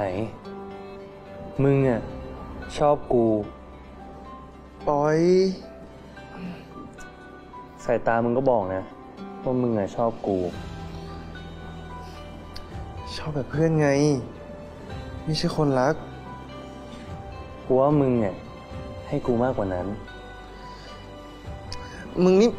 าย มึงอะ ชอบกู ปอย สายตามึงก็บอกนะ ว่ามึงอะชอบกู ชอบแบบเพื่อนไง ไม่ใช่คนรัก กูว่ามึงอะให้กูมากกว่านั้น มึงนี่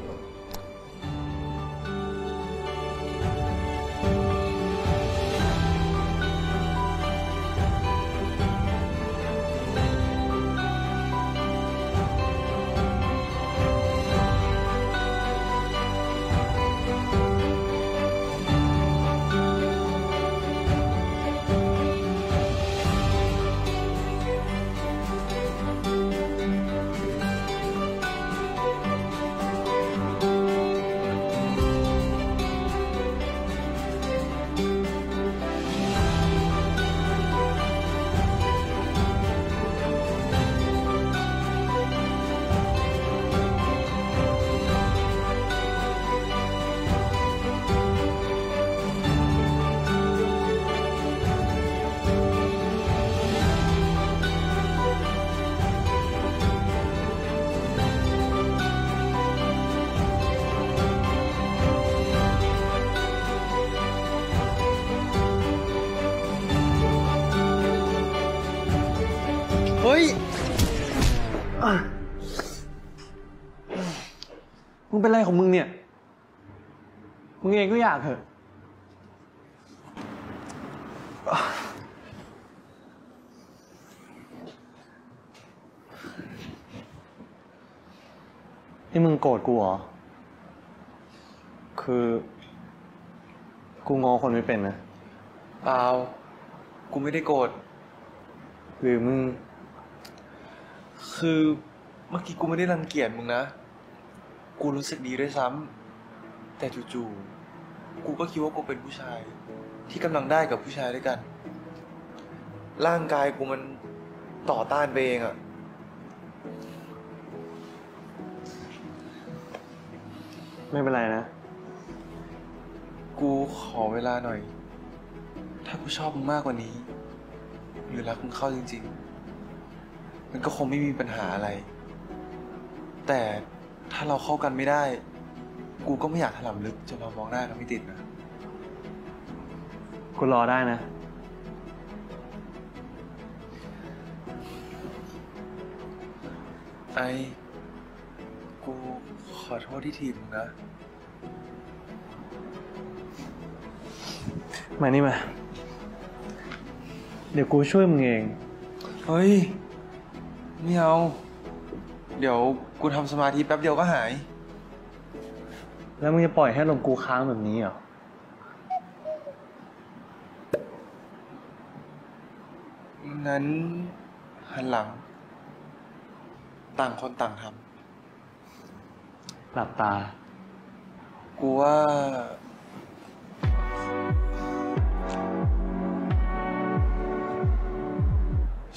มึงเป็นไรของมึงเนี่ย มึงเองก็อยากเหอะ นี่มึงโกรธกูเหรอ คือ กูงอคนไม่เป็นนะ เปล่า กูไม่ได้โกรธ หรือมึง คือเมื่อกี้กูไม่ได้รังเกียจมึงนะ กูรู้สึกดีด้วยซ้ำ แต่จู่ๆ กูก็คิดว่ากูเป็นผู้ชาย ที่กำลังได้กับผู้ชายด้วยกัน ร่างกายกูมันต่อต้านไปเองอะไม่เป็นไรนะ กูขอเวลาหน่อย ถ้ากูชอบมึงมากกว่านี้ หรือรักมึงเข้าจริง ๆ มันก็คงไม่มีปัญหาอะไร แต่ถ้าเราเข้ากันไม่ได้ กูก็ไม่อยากถลำลึกจนเรามองหน้ากันไม่ติดนะกูรอได้นะ ไอกูขอโทษที่ทีมมึงนะ มานี่มา เดี๋ยวกูช่วยมึงเอง เฮ้ย ไม่เอา เดี๋ยวกูทำสมาธิแป๊บเดียวก็หาย แล้วมึงจะปล่อยให้ลมณ์กูค้างแบบนี้เหรอ งั้นหันหลัง ต่างคนต่างทหลับตาำกูว่า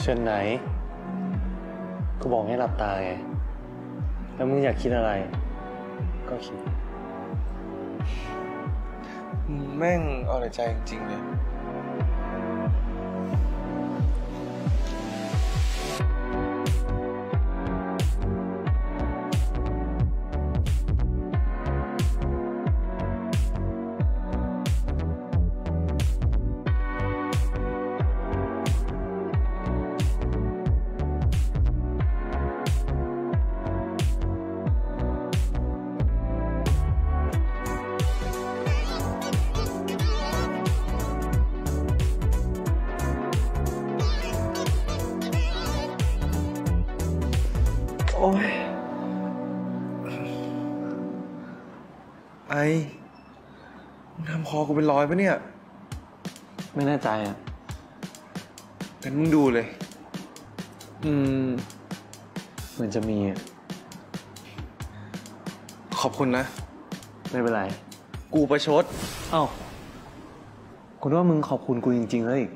เชิญไหน ก็บอกให้หลับตาไง แล้วมึงอยากคิดอะไร ก็คิดมึงแม่งเอาแต่ใจจริงๆเลย อ้ยไอมึงทำคอกูเป็นรอยปะเนี่ย ไม่แน่ใจอะงั้นมึงดูเลย อืม เหมือนจะมีอะขอบคุณนะ ไม่เป็นไร กูประชด เอ้าคุณว่ามึงขอบคุณกูจริงๆแล้วอีก